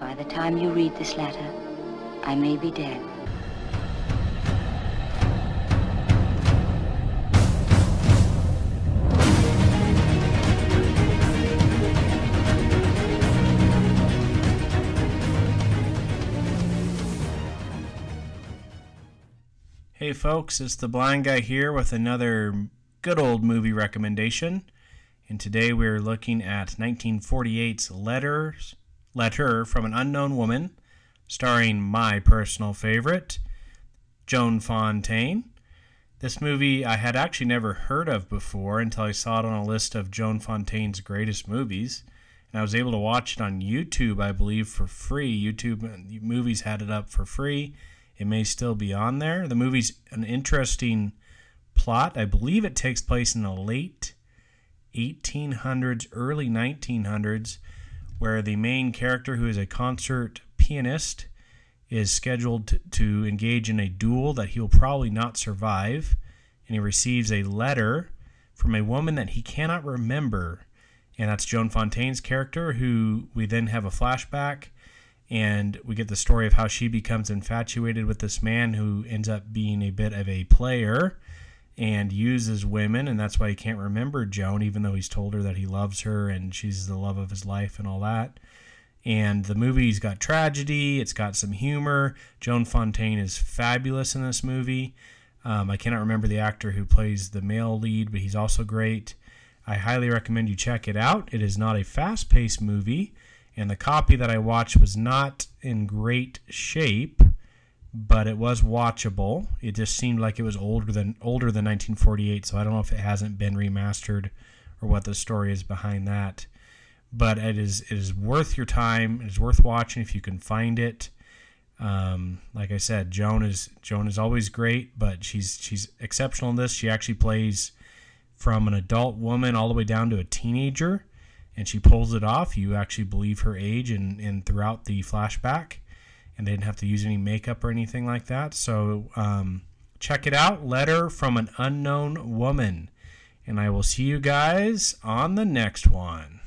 By the time you read this letter, I may be dead. Hey folks, it's the blind guy here with another good old movie recommendation. And today we're looking at 1948's Letters, Letter from an Unknown Woman, starring my personal favorite, Joan Fontaine. This movie I had actually never heard of before until I saw it on a list of Joan Fontaine's greatest movies. And I was able to watch it on YouTube, I believe, for free. YouTube uh, movies had it up for free it may still be on there. The movie's an interesting plot. I believe it takes place in the late 1800s, early 1900s, where the main character, who is a concert pianist, is scheduled to, engage in a duel that he will probably not survive. And he receives a letter from a woman that he cannot remember. And that's Joan Fontaine's character, who we then have a flashback and we get the story of how she becomes infatuated with this man who ends up being a bit of a player and uses women and that's why he can't remember Joan even though he's told her that he loves her and she's the love of his life and all that. And the movie's got tragedy, it's got some humor. Joan Fontaine is fabulous in this movie. Um, I cannot remember the actor who plays the male lead, but he's also great. I highly recommend you check it out. It is not a fast paced movie and the copy that I watched was not in great shape, but it was watchable. It just seemed like it was older than older than 1948, so I don't know if it hasn't been remastered or what the story is behind that. But it is it is worth your time. It is worth watching if you can find it. Um, like I said, Joan is Joan is always great, but she's she's exceptional in this. She actually plays from an adult woman all the way down to a teenager and she pulls it off. You actually believe her age and, and throughout the flashback, and they didn't have to use any makeup or anything like that. So um, check it out. Letter from an Unknown Woman. And I will see you guys on the next one.